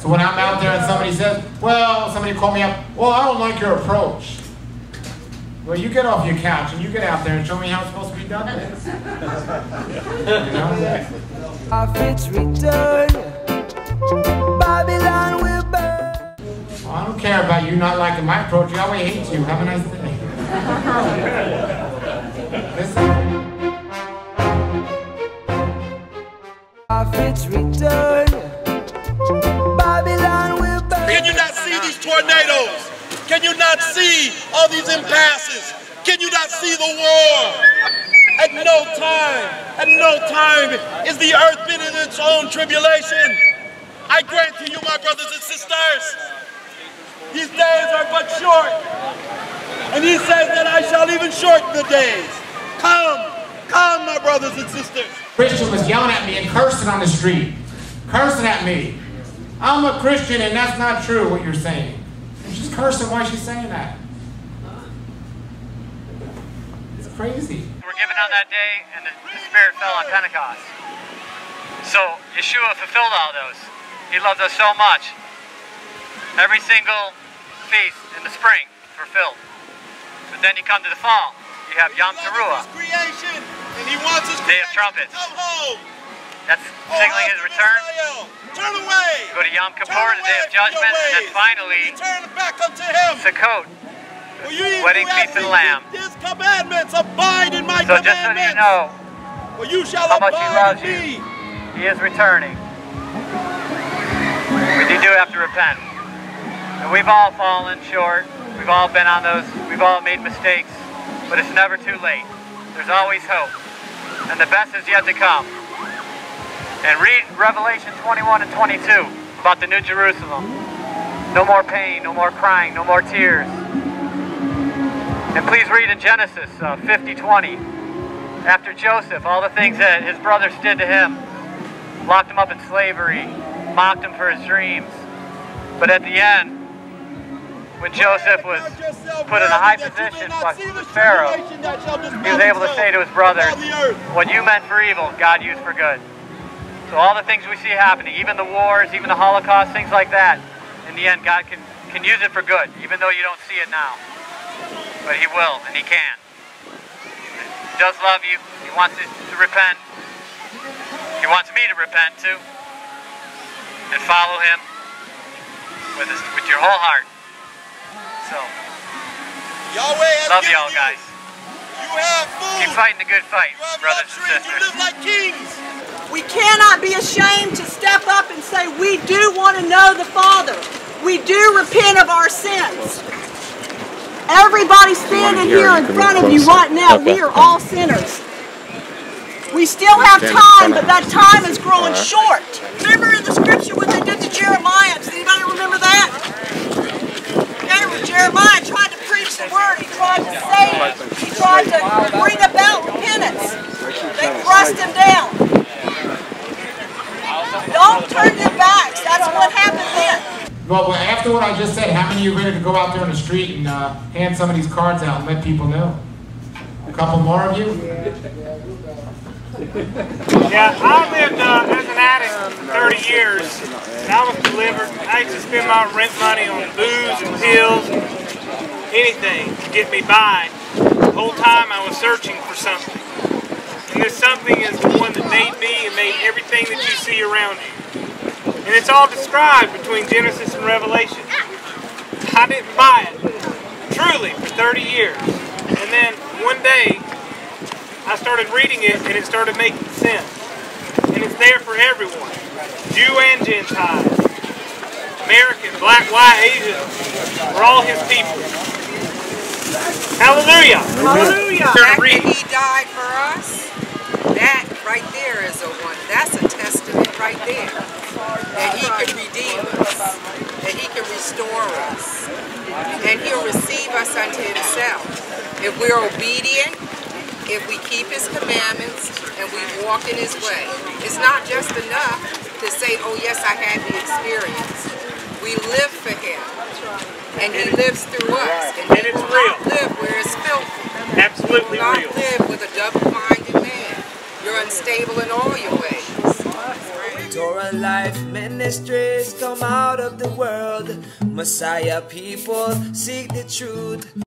So when I'm out there and somebody says, well, somebody called me up, well, I don't like your approach. Well, you get off your couch and you get out there and show me how it's supposed to be done. you know? Prophets return, Babylon will burn. Well, I don't care about you not liking my approach. Yahweh hate you. Have a nice day. Listen. Prophets return, Can you not see these tornadoes? Can you not see all these impasses? Can you not see the war? At no time, at no time is the earth been in its own tribulation. I grant to you, my brothers and sisters, these days are but short. And he says that I shall even shorten the days. Come, come, my brothers and sisters. Christian was yelling at me and cursing on the street. Cursing at me. I'm a Christian and that's not true what you're saying. And she's cursing why she's saying that. It's crazy. We're given on that day, and the, the Spirit fell on Pentecost. So Yeshua fulfilled all those. He loved us so much. Every single feast in the spring fulfilled. But then you come to the fall. You have Yom Teruah. His creation, and he wants his Day of creation trumpets. To come home. That's signaling his return. Turn away. Go to Yom Kippur, the Day of Judgment, and then finally Turn back unto him. Sukkot. You, wedding you feast keep Lamb. His commandments abide in my So just so you know, For you shall how much he loves you. He is returning. We do have to repent. And we've all fallen short. We've all been on those, we've all made mistakes. But it's never too late. There's always hope. And the best is yet to come. And read Revelation 21 and 22 about the New Jerusalem. No more pain, no more crying, no more tears. And please read in Genesis uh, 50 20. After Joseph, all the things that his brothers did to him, locked him up in slavery, mocked him for his dreams. But at the end, when Joseph was put in a high position by Pharaoh, he was able to say to his brothers, What you meant for evil, God used for good. So all the things we see happening, even the wars, even the Holocaust, things like that, in the end, God can, can use it for good, even though you don't see it now. But He will, and He can. He does love you. He wants you to repent. He wants me to repent too. And follow Him with, his, with your whole heart. So, Yahweh love y'all guys. You have food. Keep fighting the good fight, brothers and luxury. You sisters. live like kings. We cannot be ashamed to step up and say we do want to know the Father. We do repent of our sins. Everybody standing here in front of you right now, we are all sinners. We still have time, but that time is growing short. Remember in the scripture what they did to Jeremiah? Does anybody remember that? Remember Jeremiah tried to preach the word. He tried to save. He tried to bring about repentance. They thrust him down. Don't turn your backs. That's what happened then. Well, well, after what I just said, how many of you are ready to go out there on the street and uh, hand some of these cards out and let people know? A couple more of you? Yeah, I lived uh, as an addict for 30 years, and I was delivered. I used to spend my rent money on booze and pills and anything to get me by. The whole time I was searching for something. And this something is the one that made me and made everything that you see around you. And it's all described between Genesis and Revelation. I didn't buy it, truly, for 30 years. And then one day, I started reading it and it started making sense. And it's there for everyone Jew and Gentile, American, black, white, Asian. We're all his people. Hallelujah! Hallelujah! he died for us, that right there is a one. That's a testament right there. That he can redeem us, that he can restore us, and he'll receive us unto himself. If we're obedient, if we keep his commandments, and we walk in his way. It's not just enough to say, oh yes, I had the experience. We live for him. And he lives through us. And, And it's real. live where it's filthy. Absolutely real. Live with a double-minded man. You're unstable in all your ways. Torah life ministries come out of the world. Messiah people seek the truth.